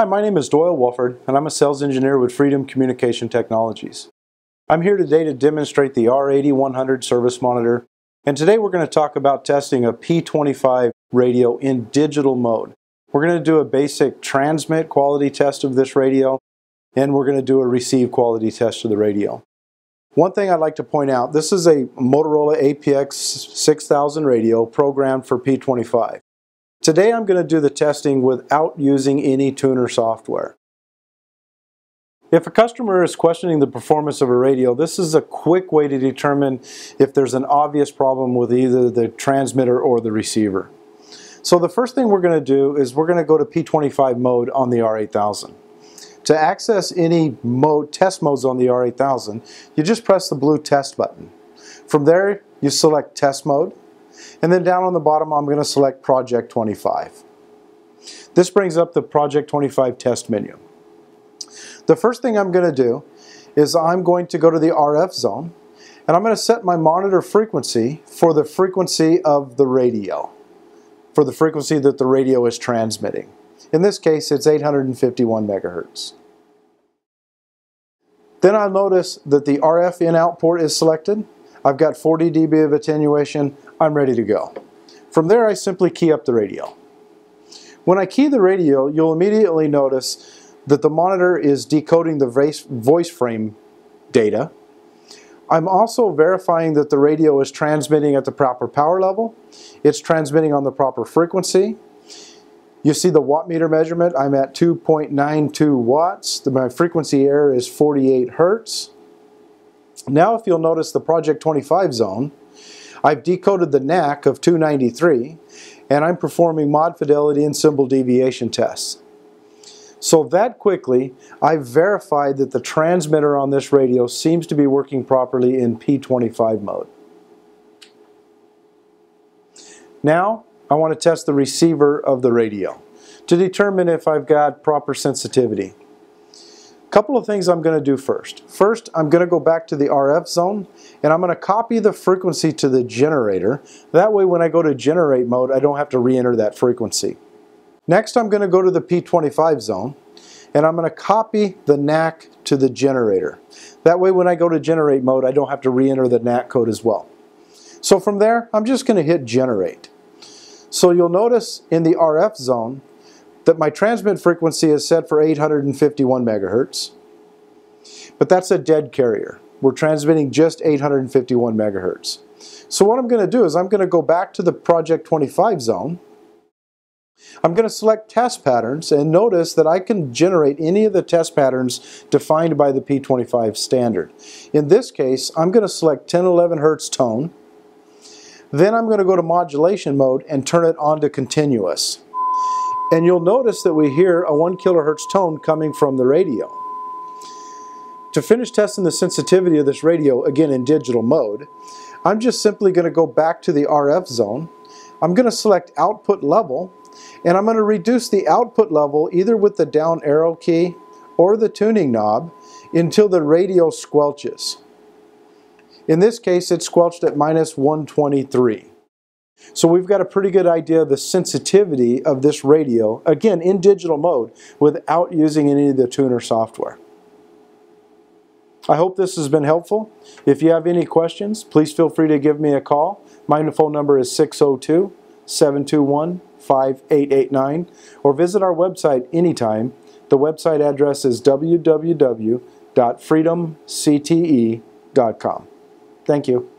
Hi, my name is Doyle Wolford, and I'm a sales engineer with Freedom Communication Technologies. I'm here today to demonstrate the R8100 service monitor, and today we're going to talk about testing a P25 radio in digital mode. We're going to do a basic transmit quality test of this radio, and we're going to do a receive quality test of the radio. One thing I'd like to point out, this is a Motorola APX 6000 radio programmed for P25. Today I'm going to do the testing without using any tuner software. If a customer is questioning the performance of a radio, this is a quick way to determine if there's an obvious problem with either the transmitter or the receiver. So the first thing we're going to do is we're going to go to P25 mode on the R8000. To access any mode, test modes on the R8000, you just press the blue test button. From there, you select test mode. And then down on the bottom, I'm going to select Project 25. This brings up the Project 25 test menu. The first thing I'm going to do is I'm going to go to the RF zone and I'm going to set my monitor frequency for the frequency of the radio, for the frequency that the radio is transmitting. In this case, it's 851 megahertz. Then I'll notice that the RF in out port is selected. I've got 40 dB of attenuation. I'm ready to go. From there, I simply key up the radio. When I key the radio, you'll immediately notice that the monitor is decoding the voice frame data. I'm also verifying that the radio is transmitting at the proper power level. It's transmitting on the proper frequency. You see the watt meter measurement. I'm at 2.92 watts. My frequency error is 48 hertz. Now if you'll notice the Project 25 zone, I've decoded the NAC of 293 and I'm performing mod fidelity and symbol deviation tests. So that quickly, I've verified that the transmitter on this radio seems to be working properly in P25 mode. Now, I want to test the receiver of the radio to determine if I've got proper sensitivity couple of things I'm going to do first. First, I'm going to go back to the RF zone and I'm going to copy the frequency to the generator. That way when I go to generate mode, I don't have to re-enter that frequency. Next, I'm going to go to the P25 zone and I'm going to copy the NAC to the generator. That way when I go to generate mode, I don't have to re-enter the NAC code as well. So from there, I'm just going to hit generate. So you'll notice in the RF zone, that my transmit frequency is set for 851 megahertz, but that's a dead carrier. We're transmitting just 851 megahertz. So what I'm going to do is I'm going to go back to the Project 25 zone. I'm going to select test patterns and notice that I can generate any of the test patterns defined by the P25 standard. In this case, I'm going to select 1011 hertz tone. Then I'm going to go to modulation mode and turn it on to continuous. And you'll notice that we hear a 1 kilohertz tone coming from the radio. To finish testing the sensitivity of this radio, again in digital mode, I'm just simply going to go back to the RF zone. I'm going to select output level, and I'm going to reduce the output level either with the down arrow key or the tuning knob until the radio squelches. In this case, it squelched at minus 123. So we've got a pretty good idea of the sensitivity of this radio, again in digital mode, without using any of the tuner software. I hope this has been helpful. If you have any questions, please feel free to give me a call. My phone number is 602 721 5889 or visit our website anytime. The website address is www.freedomcte.com. Thank you.